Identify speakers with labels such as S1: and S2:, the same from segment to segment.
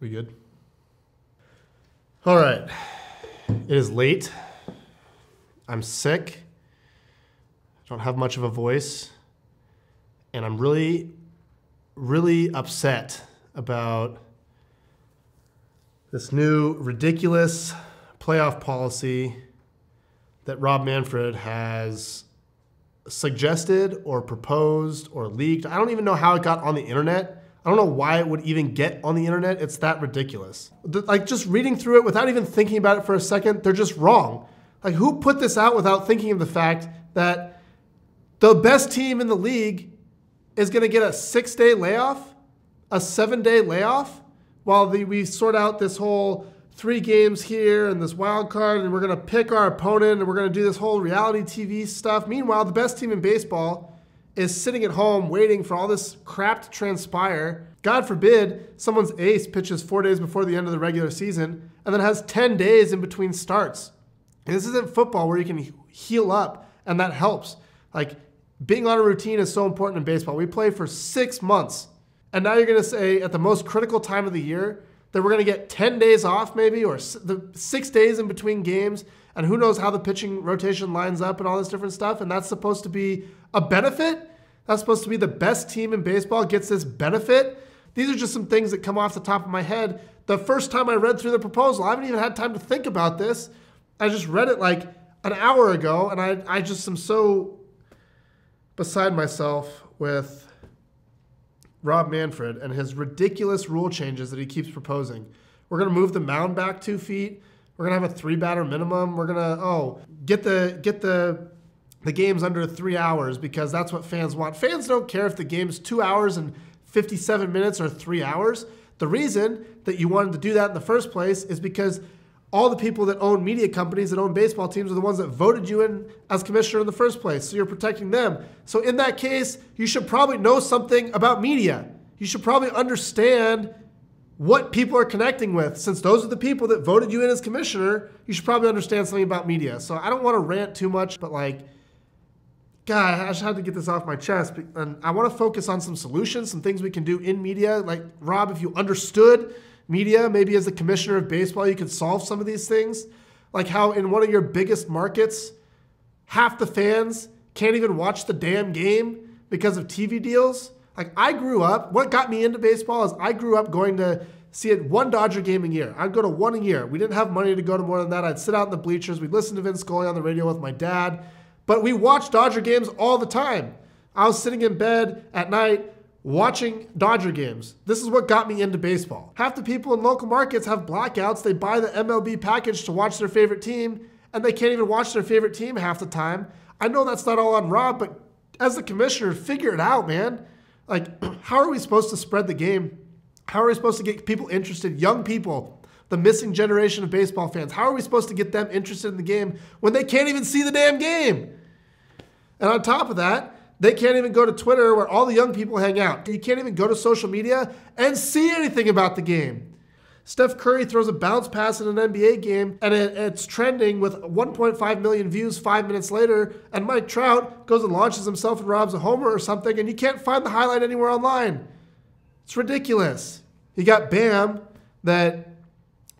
S1: We good? All right. It is late. I'm sick. I don't have much of a voice. And I'm really, really upset about this new ridiculous playoff policy that Rob Manfred has suggested or proposed or leaked. I don't even know how it got on the internet. I don't know why it would even get on the internet. It's that ridiculous. Like just reading through it without even thinking about it for a second, they're just wrong. Like who put this out without thinking of the fact that the best team in the league is going to get a 6-day layoff, a 7-day layoff while the, we sort out this whole three games here and this wild card and we're going to pick our opponent and we're going to do this whole reality TV stuff. Meanwhile, the best team in baseball is sitting at home waiting for all this crap to transpire. God forbid someone's ace pitches four days before the end of the regular season and then has 10 days in between starts. And this isn't football where you can heal up and that helps. Like being on a routine is so important in baseball. We play for six months. And now you're going to say at the most critical time of the year that we're going to get 10 days off maybe or the six days in between games and who knows how the pitching rotation lines up and all this different stuff. And that's supposed to be a benefit. That's supposed to be the best team in baseball gets this benefit. These are just some things that come off the top of my head. The first time I read through the proposal, I haven't even had time to think about this. I just read it like an hour ago, and I, I just am so beside myself with Rob Manfred and his ridiculous rule changes that he keeps proposing. We're going to move the mound back two feet. We're gonna have a three batter minimum. We're gonna oh get the get the the games under three hours because that's what fans want. Fans don't care if the game's two hours and 57 minutes or three hours. The reason that you wanted to do that in the first place is because all the people that own media companies that own baseball teams are the ones that voted you in as commissioner in the first place. So you're protecting them. So in that case, you should probably know something about media. You should probably understand what people are connecting with. Since those are the people that voted you in as commissioner, you should probably understand something about media. So I don't want to rant too much, but like, God, I just had to get this off my chest. And I want to focus on some solutions, some things we can do in media. Like, Rob, if you understood media, maybe as the commissioner of baseball, you could solve some of these things. Like how in one of your biggest markets, half the fans can't even watch the damn game because of TV deals. Like I grew up, what got me into baseball is I grew up going to see it one Dodger game a year. I'd go to one a year. We didn't have money to go to more than that. I'd sit out in the bleachers. We'd listen to Vin Scully on the radio with my dad. But we watch Dodger games all the time. I was sitting in bed at night watching Dodger games. This is what got me into baseball. Half the people in local markets have blackouts. They buy the MLB package to watch their favorite team, and they can't even watch their favorite team half the time. I know that's not all on Rob, but as the commissioner, figure it out, man. Like, how are we supposed to spread the game? How are we supposed to get people interested, young people, the missing generation of baseball fans? How are we supposed to get them interested in the game when they can't even see the damn game? And on top of that, they can't even go to Twitter where all the young people hang out. You can't even go to social media and see anything about the game. Steph Curry throws a bounce pass in an NBA game and it, it's trending with 1.5 million views five minutes later. And Mike Trout goes and launches himself and robs a homer or something, and you can't find the highlight anywhere online. It's ridiculous. You got BAM, that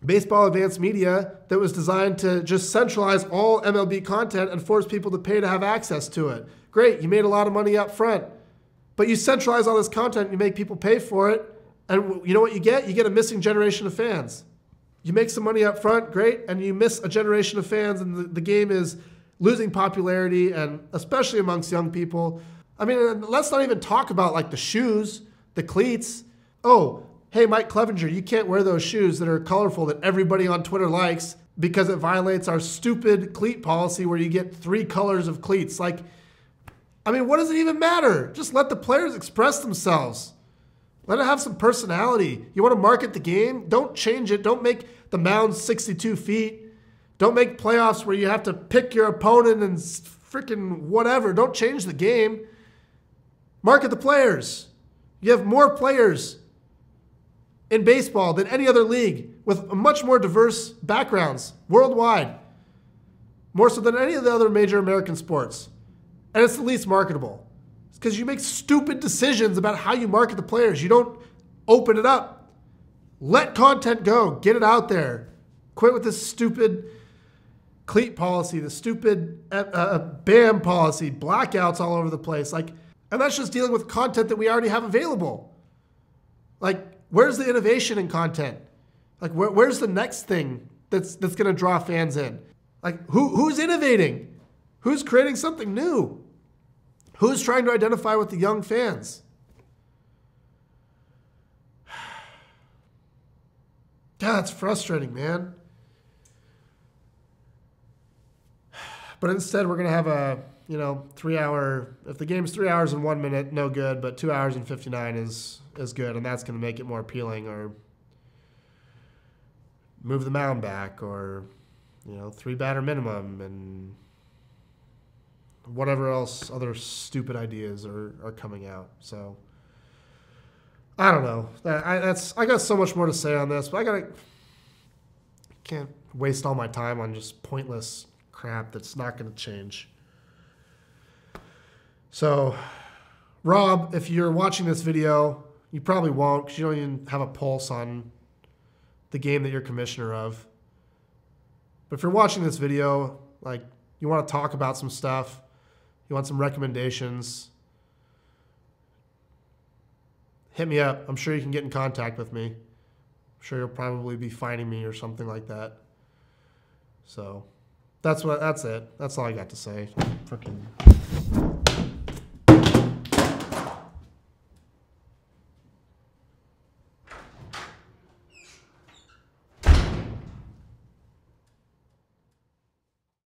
S1: baseball advanced media that was designed to just centralize all MLB content and force people to pay to have access to it. Great, you made a lot of money up front, but you centralize all this content, you make people pay for it and you know what you get? You get a missing generation of fans. You make some money up front, great, and you miss a generation of fans, and the, the game is losing popularity, and especially amongst young people. I mean, let's not even talk about like the shoes, the cleats. Oh, hey, Mike Clevinger, you can't wear those shoes that are colorful that everybody on Twitter likes because it violates our stupid cleat policy where you get three colors of cleats. Like, I mean, what does it even matter? Just let the players express themselves. Let it have some personality. You want to market the game? Don't change it. Don't make the mound 62 feet. Don't make playoffs where you have to pick your opponent and freaking whatever. Don't change the game. Market the players. You have more players in baseball than any other league with much more diverse backgrounds worldwide, more so than any of the other major American sports. And it's the least marketable It's because you make stupid decisions about how you market the players. You don't open it up. Let content go. Get it out there. Quit with this stupid cleat policy, the stupid uh, uh, BAM policy, blackouts all over the place. Like, and that's just dealing with content that we already have available. Like, where's the innovation in content? Like, where, where's the next thing that's that's going to draw fans in? Like, who who's innovating? Who's creating something new? Who's trying to identify with the young fans? God, that's frustrating, man. But instead, we're going to have a, you know, three hour, if the game's three hours and one minute, no good, but two hours and 59 is, is good, and that's going to make it more appealing, or move the mound back, or, you know, three batter minimum, and whatever else, other stupid ideas are, are coming out. So, I don't know. That, I, that's I got so much more to say on this, but I gotta can't waste all my time on just pointless crap that's not going to change. So, Rob, if you're watching this video, you probably won't because you don't even have a pulse on the game that you're commissioner of. But if you're watching this video, like you want to talk about some stuff, you want some recommendations, hit me up. I'm sure you can get in contact with me. I'm sure you'll probably be finding me or something like that. So that's what that's it. That's all I got to say. Freaking